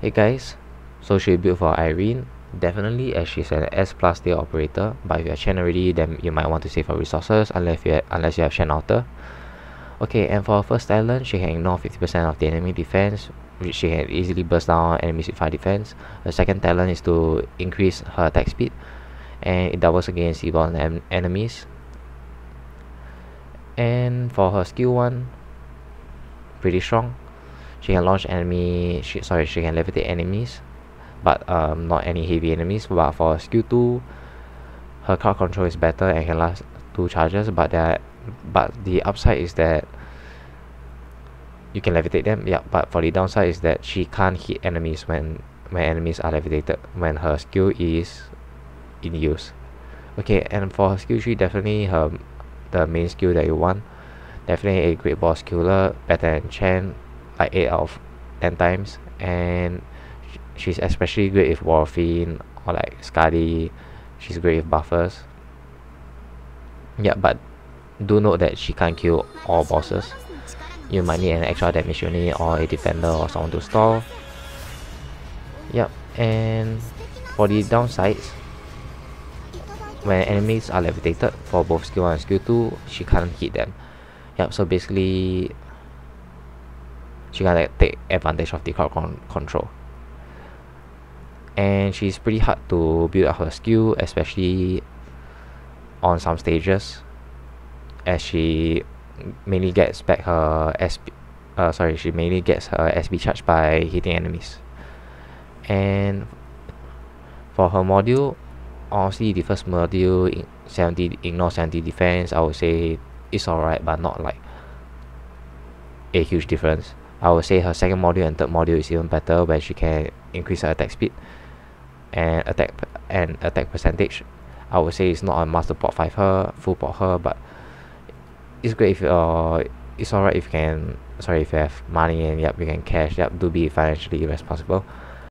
Hey guys, so should we build for Irene? Definitely as she's an S plus tier operator, but if you're Chen already then you might want to save her resources unless you have, unless you have Chen Alter. Okay, and for her first talent, she can ignore 50% of the enemy defense, which she can easily burst down enemies with 5 defense. Her second talent is to increase her attack speed, and it doubles against evil en enemies. And for her skill 1, pretty strong. She can launch enemy, she, sorry, she can levitate enemies, but um, not any heavy enemies. But for skill 2, her crowd control is better and can last 2 charges, but that but the upside is that you can levitate them yeah but for the downside is that she can't hit enemies when when enemies are levitated when her skill is in use okay and for her skill tree definitely her the main skill that you want definitely a great boss killer better than Chen like 8 out of 10 times and she's especially great with Warfarin or like Skadi she's great with buffers yeah but do note that she can't kill all bosses. You might need an extra damage unit or a defender or someone to stall. Yep, and for the downsides, when enemies are levitated for both skill 1 and skill 2, she can't hit them. Yep, so basically, she like, take advantage of the crowd con control. And she's pretty hard to build up her skill, especially on some stages as she mainly gets back her SP uh, sorry she mainly gets her SP charge by hitting enemies and for her module honestly the first module 70 ignore 70 defense I would say it's alright but not like a huge difference I would say her second module and third module is even better where she can increase her attack speed and attack and attack percentage. I would say it's not a master pot 5 her full pot her but it's great if uh it's alright if you can sorry if you have money and yep you can cash yep do be financially responsible